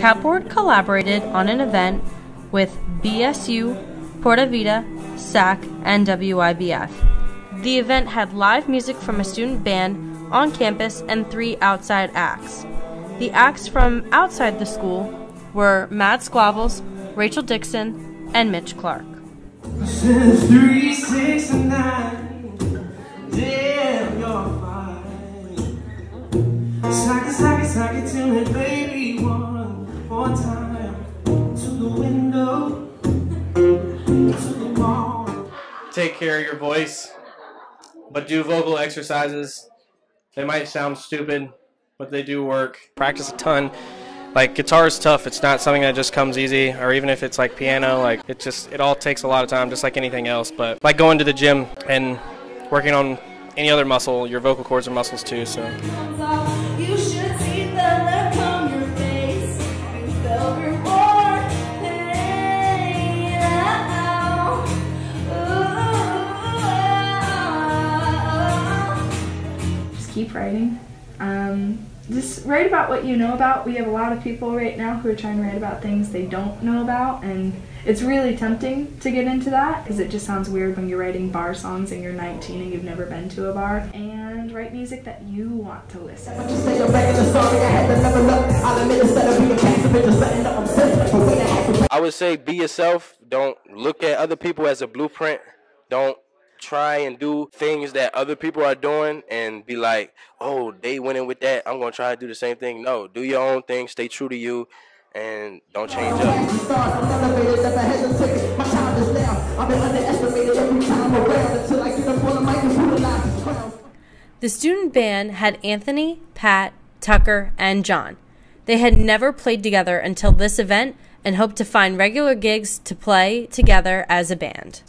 CAP Board collaborated on an event with BSU, Porta Vida, SAC, and WYBF. The event had live music from a student band on campus and three outside acts. The acts from outside the school were Matt Squabbles, Rachel Dixon, and Mitch Clark. Sock it, sock it, sock it me, baby, one more time. To the window, to the wall. take care of your voice, but do vocal exercises. They might sound stupid, but they do work. Practice a ton. Like guitar is tough. It's not something that just comes easy, or even if it's like piano, like it just it all takes a lot of time, just like anything else. But like going to the gym and working on any other muscle, your vocal cords are muscles too. So. Just keep writing. Um, just write about what you know about. We have a lot of people right now who are trying to write about things they don't know about, and it's really tempting to get into that because it just sounds weird when you're writing bar songs and you're 19 and you've never been to a bar. And write music that you want to listen. I would say be yourself. Don't look at other people as a blueprint. Don't try and do things that other people are doing and be like, oh, they went in with that. I'm going to try to do the same thing. No, do your own thing. Stay true to you and don't change up. The student band had Anthony, Pat, Tucker, and John. They had never played together until this event and hoped to find regular gigs to play together as a band.